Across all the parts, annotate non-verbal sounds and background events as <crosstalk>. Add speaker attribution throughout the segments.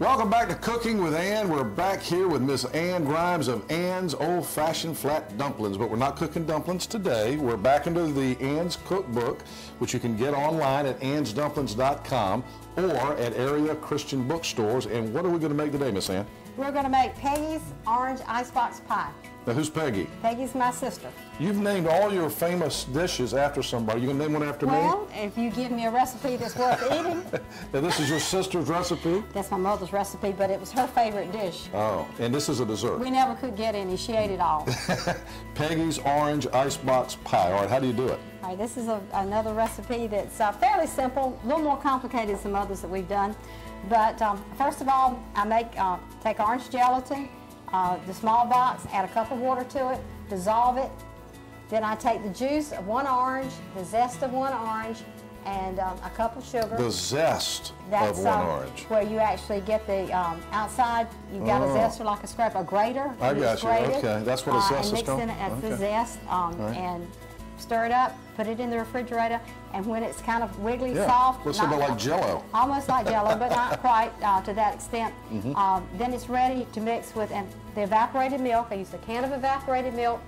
Speaker 1: Welcome back to Cooking with Anne. We're back here with Miss Anne Grimes of Anne's Old Fashioned Flat Dumplings, but we're not cooking dumplings today. We're back into the Anne's Cookbook, which you can get online at annesdumplings.com or at area Christian bookstores. And what are we going to make today, Miss Anne?
Speaker 2: We're going to make Peggy's orange icebox pie.
Speaker 1: Now, who's Peggy?
Speaker 2: Peggy's my sister.
Speaker 1: You've named all your famous dishes after somebody. You going to name one after me.
Speaker 2: Well, if you give me a recipe that's worth <laughs> eating.
Speaker 1: Now, this is your sister's recipe?
Speaker 2: that's my mother's recipe, but it was her favorite dish.
Speaker 1: Oh, and this is a dessert.
Speaker 2: We never could get any. She ate it all. <laughs>
Speaker 1: Peggy's Orange Icebox Pie. All right, how do you do it?
Speaker 2: All right, this is a, another recipe that's uh, fairly simple, a little more complicated than some others that we've done. But um, first of all, I make uh, take orange gelatin, uh, the small box, add a cup of water to it, dissolve it. Then I take the juice of one orange, the zest of one orange, and um, a cup of sugar.
Speaker 1: The zest
Speaker 2: That's
Speaker 1: of one
Speaker 2: um,
Speaker 1: orange.
Speaker 2: where you actually get the um, outside. You've got
Speaker 1: Oh.
Speaker 2: a zester like a scraper, a grater.
Speaker 1: I got you.
Speaker 2: grated,
Speaker 1: Okay. That's what a
Speaker 2: uh,
Speaker 1: zest is
Speaker 2: and mix
Speaker 1: called?
Speaker 2: in it. That's the
Speaker 1: Okay.
Speaker 2: zest, um,
Speaker 1: right.
Speaker 2: and stir it up. Put it in the refrigerator, and when it's kind of wiggly,
Speaker 1: Yeah,
Speaker 2: soft,
Speaker 1: looks a bit like Jell-O. <laughs>
Speaker 2: almost like Jello, but not <laughs> quite uh, to that extent.
Speaker 1: Mm-hmm.
Speaker 2: Um, then it's ready to mix with and the evaporated milk. I use a can of evaporated milk.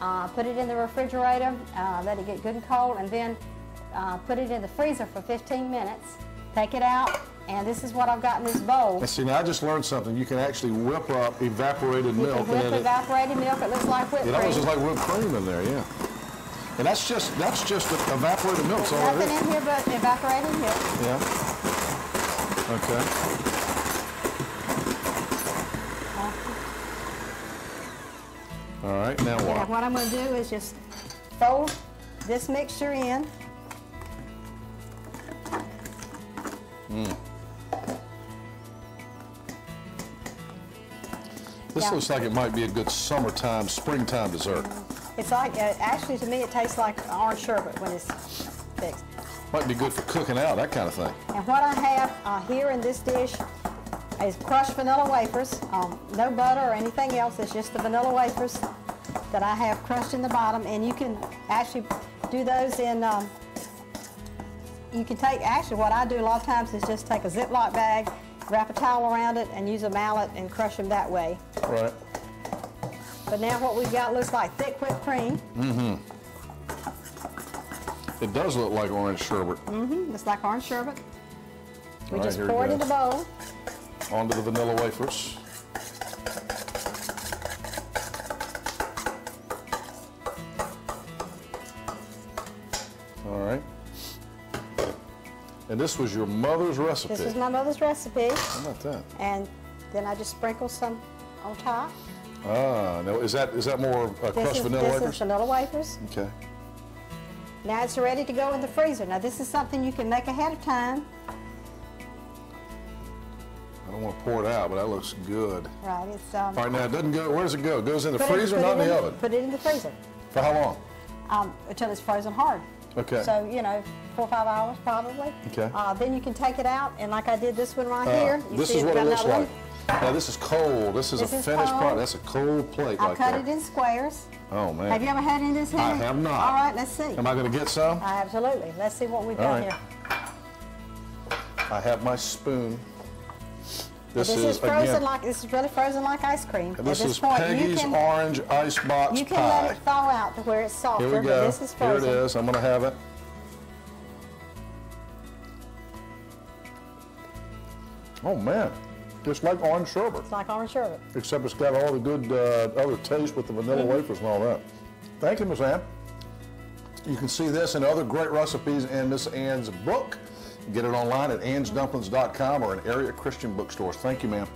Speaker 2: Uh, put it in the refrigerator, uh, let it get good and cold, and then uh, put it in the freezer for 15 minutes. Take it out, and this is what I've got in this bowl.
Speaker 1: And see, now I just learned something. You can actually whip up evaporated
Speaker 2: You
Speaker 1: milk.
Speaker 2: can whip
Speaker 1: then it,
Speaker 2: evaporated milk. It looks like whipped
Speaker 1: it
Speaker 2: cream.
Speaker 1: almost is like whipped cream in there, yeah. And that's just that's just evaporated milk. It
Speaker 2: Nothing in here but evaporated milk.
Speaker 1: Yeah. Okay. All right, now what?
Speaker 2: what I'm going to do is just fold this mixture in.
Speaker 1: This
Speaker 2: Yeah.
Speaker 1: looks like it might be a good summertime, springtime dessert.
Speaker 2: It's like, uh, actually to me it tastes like orange sherbet when it's fixed.
Speaker 1: Might be good for cooking out, that kind of thing.
Speaker 2: And what I have uh, here in this dish is crushed vanilla wafers. Um, no butter or anything else, it's just the vanilla wafers that I have crushed in the bottom. And you can actually do those in, um, you can take, actually what I do a lot of times is just take a Ziploc bag, wrap a towel around it and use a mallet and crush them that way.
Speaker 1: Right.
Speaker 2: But now what we've got looks like thick whipped cream. Mm-hmm.
Speaker 1: It does look like orange sherbet.
Speaker 2: Mm-hmm. It's like orange sherbet. We
Speaker 1: right,
Speaker 2: just pour it in the bowl.
Speaker 1: Onto the vanilla wafers. All right. And this was your mother's recipe.
Speaker 2: This is my mother's recipe.
Speaker 1: How about that?
Speaker 2: And then I just sprinkle some on top.
Speaker 1: Ah, no, is that is that more uh,
Speaker 2: This
Speaker 1: crushed
Speaker 2: is,
Speaker 1: vanilla
Speaker 2: this
Speaker 1: wafers?
Speaker 2: is vanilla wafers.
Speaker 1: Okay.
Speaker 2: Now it's ready to go in the freezer. Now this is something you can make ahead of time.
Speaker 1: I don't want to pour it out, but that looks good.
Speaker 2: Right, it's um,
Speaker 1: All right, now it doesn't go. Where does it go? It goes in the
Speaker 2: it-
Speaker 1: freezer,
Speaker 2: put
Speaker 1: not
Speaker 2: it
Speaker 1: in the oven.
Speaker 2: Put it in the freezer
Speaker 1: For how long?
Speaker 2: um, until it's frozen hard.
Speaker 1: Okay.
Speaker 2: So you know, four or five hours probably.
Speaker 1: Okay.
Speaker 2: Uh, then you can take it out, and like I did this one right
Speaker 1: Ah,
Speaker 2: here. You
Speaker 1: this
Speaker 2: see
Speaker 1: is
Speaker 2: it's
Speaker 1: what it
Speaker 2: got
Speaker 1: looks
Speaker 2: another
Speaker 1: like.
Speaker 2: one.
Speaker 1: Now this is cold. This is
Speaker 2: This
Speaker 1: a
Speaker 2: is
Speaker 1: finished
Speaker 2: cold.
Speaker 1: product. That's a cold plate
Speaker 2: I
Speaker 1: right
Speaker 2: cut
Speaker 1: there.
Speaker 2: it in squares.
Speaker 1: Oh man.
Speaker 2: Have you ever had any of this?
Speaker 1: I have not.
Speaker 2: All right, let's see.
Speaker 1: Am I going to get some?
Speaker 2: Uh, absolutely. Let's see what we've
Speaker 1: All
Speaker 2: got
Speaker 1: right.
Speaker 2: here.
Speaker 1: I have my spoon. This,
Speaker 2: This, is, frozen
Speaker 1: again.
Speaker 2: like this is really frozen like ice cream.
Speaker 1: this,
Speaker 2: this
Speaker 1: is
Speaker 2: point,
Speaker 1: Peggy's
Speaker 2: can
Speaker 1: orange icebox
Speaker 2: you can
Speaker 1: pie.
Speaker 2: let it thaw out to where it's softer.
Speaker 1: Here we go.
Speaker 2: this is
Speaker 1: Here it
Speaker 2: frozen.
Speaker 1: is. I'm going to have it. Oh man, just like orange sherbet,
Speaker 2: It's like orange sherbet.
Speaker 1: except it's got all the good uh, other taste with the vanilla
Speaker 2: Mm-hmm.
Speaker 1: wafers and all that. Thank you, Miss Anne. You can see this and other great recipes in Miss Anne's book. Get it online at annesdumplings.com or in area Christian bookstores. Thank you, ma'am.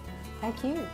Speaker 2: Thank you.